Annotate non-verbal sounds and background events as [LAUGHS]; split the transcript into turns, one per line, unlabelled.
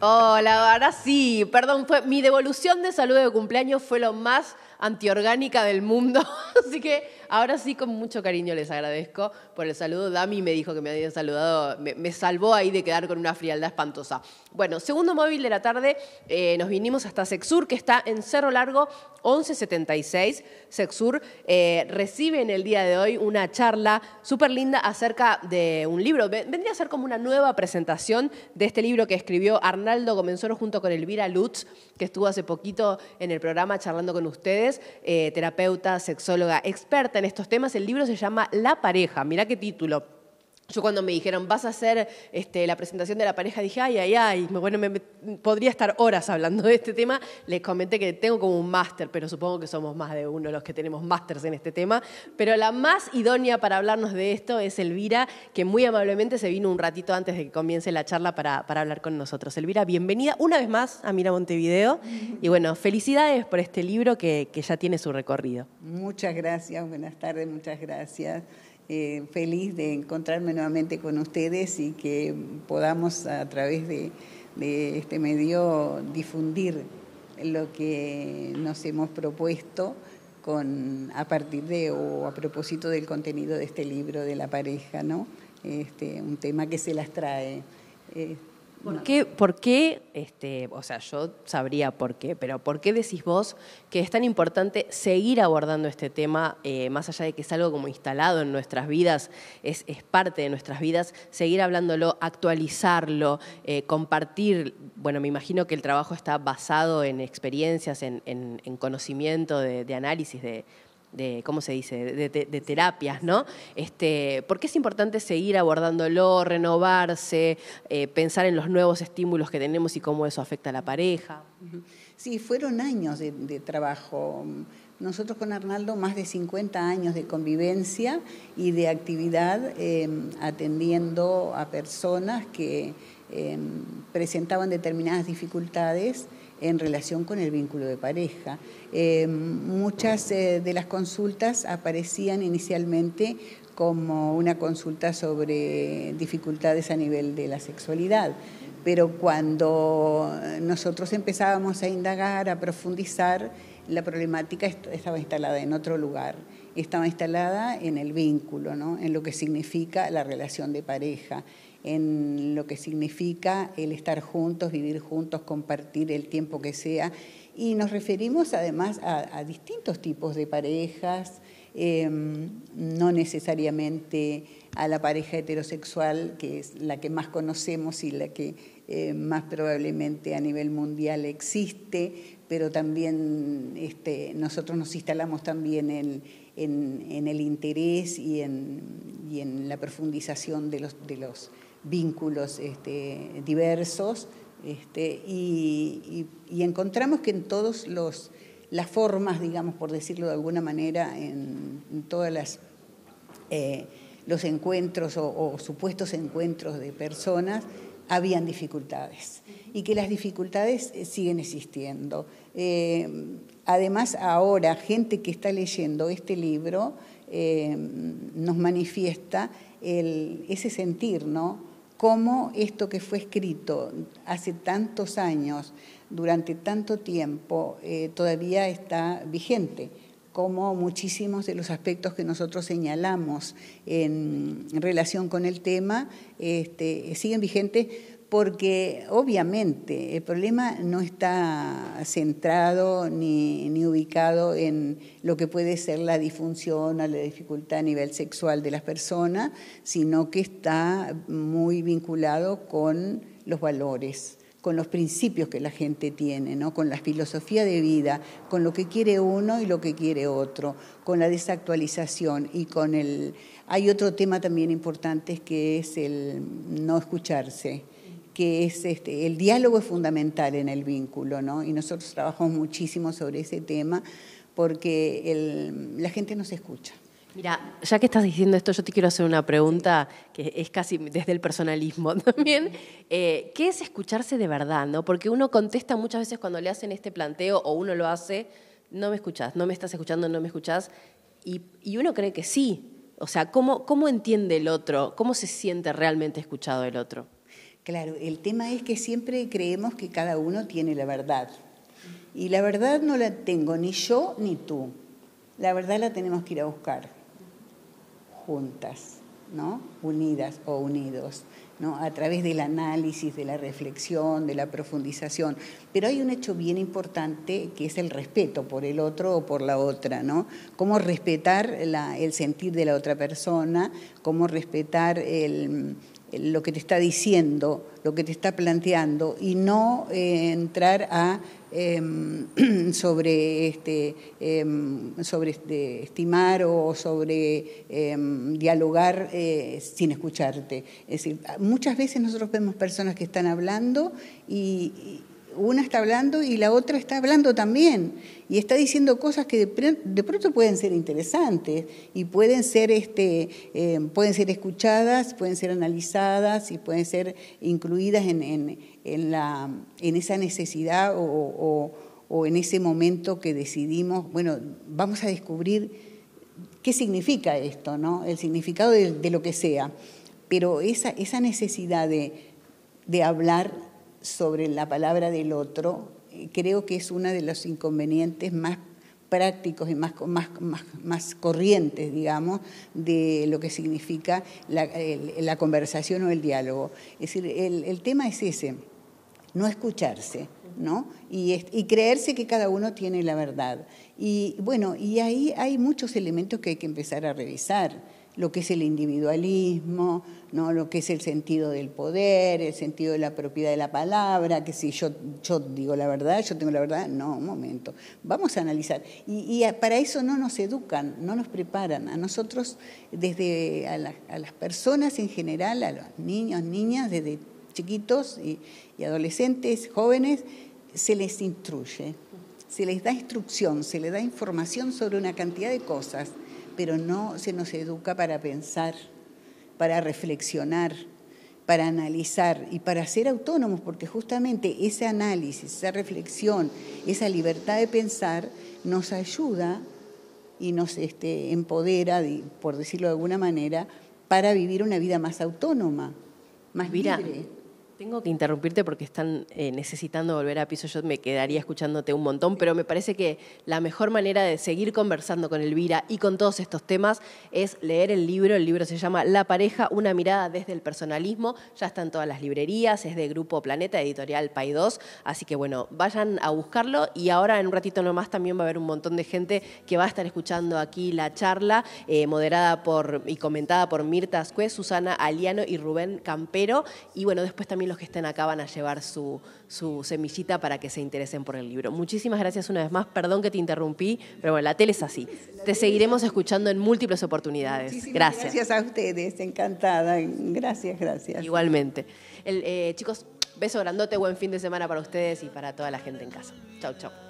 Hola, ahora sí, perdón, fue, mi devolución de salud de cumpleaños fue lo más antiorgánica del mundo. [LAUGHS] Así que ahora sí, con mucho cariño les agradezco por el saludo. Dami me dijo que me habían saludado, me, salvó ahí de quedar con una frialdad espantosa. Bueno, segundo móvil de la tarde, eh, nos vinimos hasta Sexur, que está en Cerro Largo 1176. Sexur eh, recibe en el día de hoy una charla súper linda acerca de un libro. Vendría a ser como una nueva presentación de este libro que escribió Arnaldo Gomenzoro junto con Elvira Lutz, que estuvo hace poquito en el programa charlando con ustedes, eh, terapeuta, sexóloga, experta estos temas. El libro se llama La pareja. Mirá qué título. Yo cuando me dijeron, vas a hacer este, la presentación de la pareja, dije, ay, ay, ay, bueno, me, podría estar horas hablando de este tema. Les comenté que tengo como un máster, pero supongo que somos más de uno los que tenemos másters en este tema. Pero la más idónea para hablarnos de esto es Elvira, que muy amablemente se vino un ratito antes de que comience la charla para, para hablar con nosotros. Elvira, bienvenida una vez más a Mira Montevideo. Y bueno, felicidades por este libro que, que ya tiene su recorrido.
Muchas gracias, buenas tardes, muchas gracias. Eh, feliz de encontrarme nuevamente con ustedes y que podamos a través de, este medio difundir lo que nos hemos propuesto con, a partir de o a propósito del contenido de este libro de la pareja, ¿no? Este, un tema que se las trae.
Eh, ¿Por qué, por qué este, o sea, yo sabría por qué, pero ¿por qué decís vos que es tan importante seguir abordando este tema, eh, más allá de que es algo como instalado en nuestras vidas, es, parte de nuestras vidas, seguir hablándolo, actualizarlo, eh, compartir? Bueno, me imagino que el trabajo está basado en experiencias, en, conocimiento de análisis de de ¿cómo se dice?, de, terapias, ¿no? Este, ¿Por qué es importante seguir abordándolo, renovarse, eh, pensar en los nuevos estímulos que tenemos y cómo eso afecta a la pareja?
Sí, fueron años de, trabajo. Nosotros con Arnaldo más de 50 años de convivencia y de actividad em, atendiendo a personas que em, presentaban determinadas dificultades en relación con el vínculo de pareja. Eh, muchas eh, de las consultas aparecían inicialmente como una consulta sobre dificultades a nivel de la sexualidad, pero cuando nosotros empezábamos a indagar, a profundizar, la problemática estaba instalada en otro lugar, estaba instalada en el vínculo, ¿no? en lo que significa la relación de pareja en lo que significa el estar juntos, vivir juntos, compartir el tiempo que sea. Y nos referimos además a, distintos tipos de parejas, em, no necesariamente a la pareja heterosexual, que es la que más conocemos y la que eh, más probablemente a nivel mundial existe, pero también este, nosotros nos instalamos también en, el interés y en, y en, la profundización de los, de los vínculos este, diversos este, y, encontramos que en todas las formas, digamos, por decirlo de alguna manera, en, todos las eh, los encuentros o, supuestos encuentros de personas, habían dificultades y que las dificultades eh, siguen existiendo. Eh, además, ahora, gente que está leyendo este libro nos manifiesta ese sentir, ¿no? Cómo esto que fue escrito hace tantos años, durante tanto tiempo, eh, todavía está vigente cómo muchísimos de los aspectos que nosotros señalamos en relación con el tema este, siguen vigentes porque obviamente el problema no está centrado ni, ubicado en lo que puede ser la disfunción o la dificultad a nivel sexual de las personas, sino que está muy vinculado con los valores con los principios que la gente tiene, ¿no? con la filosofía de vida, con lo que quiere uno y lo que quiere otro, con la desactualización y con el... Hay otro tema también importante que es el no escucharse que es este, el diálogo es fundamental en el vínculo, ¿no? Y nosotros trabajamos muchísimo sobre ese tema porque la gente no se escucha.
Mira, ya que estás diciendo esto, yo te quiero hacer una pregunta que es casi desde el personalismo [LAUGHS] también. Eh, ¿Qué es escucharse de verdad? ¿no? Porque uno contesta muchas veces cuando le hacen este planteo o uno lo hace, no me escuchás, no me estás escuchando, no me escuchás, y, y uno cree que sí. O sea, ¿cómo, ¿cómo entiende el otro? ¿Cómo se siente realmente escuchado el otro?
Claro, el tema es que siempre creemos que cada uno tiene la verdad. Y la verdad no la tengo ni yo ni tú. La verdad la tenemos que ir a buscar juntas, ¿no? Unidas o unidos. ¿no? a través del análisis, de la reflexión, de la profundización. Pero hay un hecho bien importante que es el respeto por el otro o por la otra, ¿no? Cómo respetar el sentir de la otra persona, cómo respetar lo que te está diciendo, lo que te está planteando y no eh, entrar a Em, [CLEARS THROAT] sobre, este, em, sobre este, estimar o sobre em, dialogar eh, sin escucharte. Es decir, muchas veces nosotros vemos personas que están hablando y, una está hablando y la otra está hablando también y está diciendo cosas que de, pronto pueden ser interesantes y pueden ser este pueden ser escuchadas pueden ser analizadas y pueden ser incluidas en en, la, en esa necesidad o, en ese momento que decidimos, bueno, vamos a descubrir qué significa esto, ¿no? el significado de, lo que sea. Pero esa, esa necesidad de, hablar sobre la palabra del otro, eh, creo que es uno de los inconvenientes más prácticos y más, más, más, corrientes, digamos, de lo que significa la, conversación o el diálogo. Es decir, el, el tema es ese no escucharse, ¿no? Y, creerse que cada uno tiene la verdad. Y bueno, y ahí hay muchos elementos que hay que empezar a revisar lo que es el individualismo, ¿no? lo que es el sentido del poder, el sentido de la propiedad de la palabra, que si yo, digo la verdad, yo tengo la verdad, no, un momento, vamos a analizar. Y, para eso no nos educan, no nos preparan. A nosotros, desde a, a las personas en general, a los niños, niñas, desde chiquitos y, adolescentes, jóvenes, se les instruye, se les da instrucción, se les da información sobre una cantidad de cosas, pero no se nos educa para pensar, para reflexionar, para analizar y para ser autónomos, porque justamente ese análisis, esa reflexión, esa libertad de pensar nos ayuda y nos este, empodera, por decirlo de alguna manera, para vivir una vida más autónoma, más libre.
Tengo que interrumpirte porque están eh, necesitando volver a piso. Yo me quedaría escuchándote un montón, pero me parece que la mejor manera de seguir conversando con Elvira y con todos estos temas es leer el libro. El libro se llama La pareja, una mirada desde el personalismo. Ya está en todas las librerías, es de Grupo Planeta, editorial Pay 2. Así que bueno, vayan a buscarlo y ahora en un ratito nomás también va a haber un montón de gente que va a estar escuchando aquí la charla, eh, moderada por y comentada por Mirta Ascue, Susana Aliano y Rubén Campero. Y bueno, después también los que estén acá van a llevar su, semillita para que se interesen por el libro. Muchísimas gracias una vez más. Perdón que te interrumpí, pero bueno, la tele es así. Te seguiremos escuchando en múltiples oportunidades. gracias.
Gracias a ustedes, encantada. Gracias, gracias.
Igualmente. El, eh, chicos, beso grandote, buen fin de semana para ustedes y para toda la gente en casa. Chau, chau.